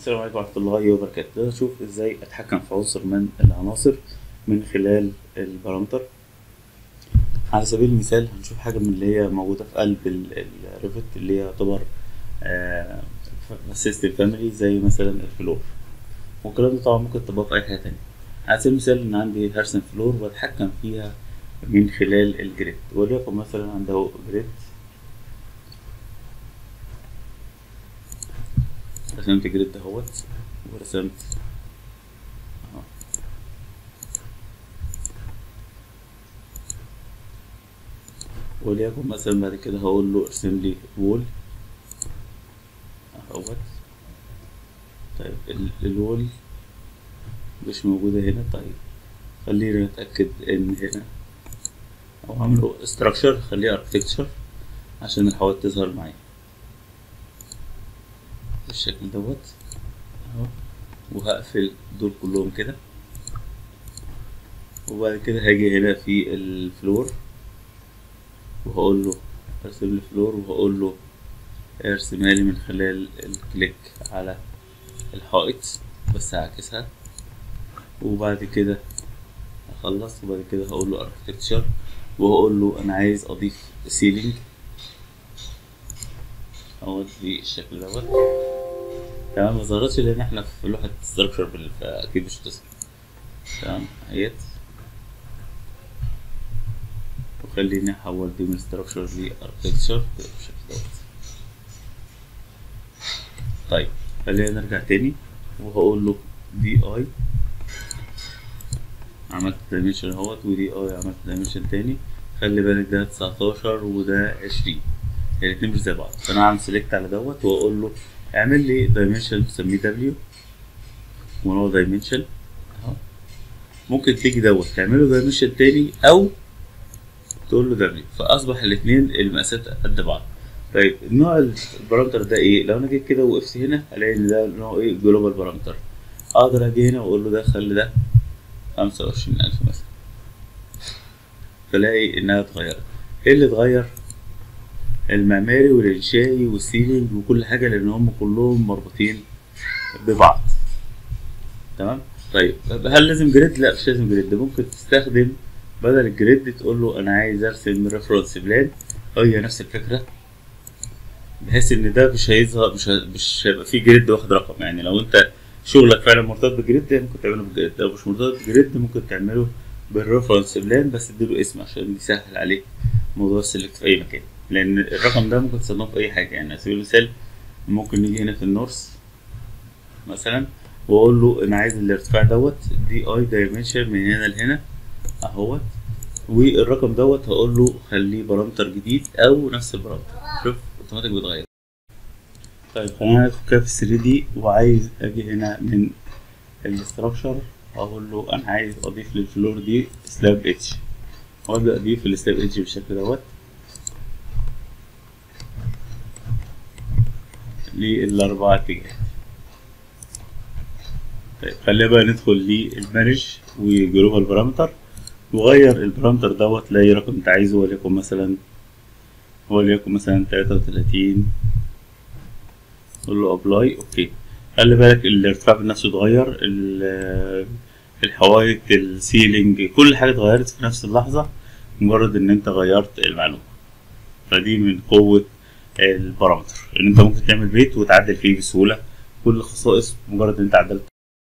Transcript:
السلام عليكم ورحمة الله وبركاته. ده نشوف إزاي أتحكم في عنصر من العناصر من خلال ال parameter. على سبيل المثال هنشوف حاجة من اللي هي موجودة في قلب ال Revit اللي هي يعتبر system family زي مثلا ال floor. والكلام ده طبعا ممكن تطبقه في أي حاجة تانية. على سبيل المثال إن عندي هرسم floor وأتحكم فيها من خلال ال grid. وليكن مثلا عندي اهو grid رسمت grid اهوت ورسمت. اهو وليكن مثلا بعد كده هقول له ارسم لي wall اهوت طيب ال- ال wall مش موجودة هنا. طيب خلينا نتأكد إن هنا. أو اعمله structure خليه architecture عشان الحوائط تظهر معايا. بالشكل دوت أهو. وهقفل دول كلهم كده. وبعد كده هاجي هنا في ال floor. وهقول له أرسم لي floor وهقول له ارسمها لي من خلال ال click على الحائط بس هعكسها. وبعد كده اخلص وبعد كده هقول له architecture. وهقول له أنا عايز أضيف ceiling أهو بالشكل دوت. تمام؟ ما ظهرتش لأن إحنا في لوحة structure فأكيد مش هتظهر تمام؟ اهيت وخليني أحول دي من structure ل architecture بالشكل دوت طيب خلينا نرجع تاني. وهقول له DI عملت dimension اهوت و DI عملت dimension تاني. خلي بالك ده 19 وده 20 الاتنين مش زي بعض. فأنا هعمل select على دوت وأقول له اعمل لي dimension سميه W ونوع dimension أهو. ممكن تيجي دوت تعمله dimension تاني أو تقول له W فأصبح الاتنين المقاسات قد بعض. طيب نوع ال parameter ده إيه؟ لو أنا جيت كده وقفت هنا الاقي إن ده نوع إيه؟ global parameter أقدر أجي هنا وأقول له ده خلي ده خمسة وعشرين ألف مثلا. فلاقي إنها اتغيرت. إيه اللي اتغير؟ المعماري والإنشائي وال ceiling وكل حاجة لأن هم كلهم مربوطين ببعض. تمام؟ طيب هل لازم grid لا مش لازم grid ممكن تستخدم بدل ال grid تقول له أنا عايز أرسم reference plane هي نفس الفكرة. بحيث إن ده مش هيظهر مش مش هيبقى فيه grid واخد رقم. يعني لو أنت شغلك فعلا مرتبط ب grid ممكن تعمله ب grid لو مش مرتبط ب grid ممكن تعمله بال reference plane بس اديله اسم عشان يسهل عليك موضوع ال select في أي مكان. لأن الرقم ده ممكن تستخدمه في أي حاجة. يعني على سبيل المثال ممكن نيجي هنا في ال north مثلا وأقول له أنا عايز الارتفاع دوت DI dimension من هنا لهنا أهوت والرقم دوت هقول له خليه parameter جديد أو نفس ال parameter شوف اوتوماتيك بيتغير. طيب خلينا ندخل كده في 3D وعايز أجي هنا من ال structure أقول له أنا عايز أضيف لل floor دي slab edge وابدا اضيف ال slab edge بالشكل دوت. اتجاهات طيب خلينا بقى ندخل لل manage و global parameter وغير ال parameter دوت لأي رقم أنت عايزه وليكن مثلا وليكن مثلا تلاتة وتلاتين. قول له apply okay. خلي بالك الارتفاع بنفسه اتغير ال- الحوايط ال ceiling كل حاجة اتغيرت في نفس اللحظة مجرد إن أنت غيرت المعلومة. فدي من قوة ال parameter. إن أنت ممكن تعمل بيت وتعدل فيه بسهولة. كل الخصائص مجرد إن أنت عدلت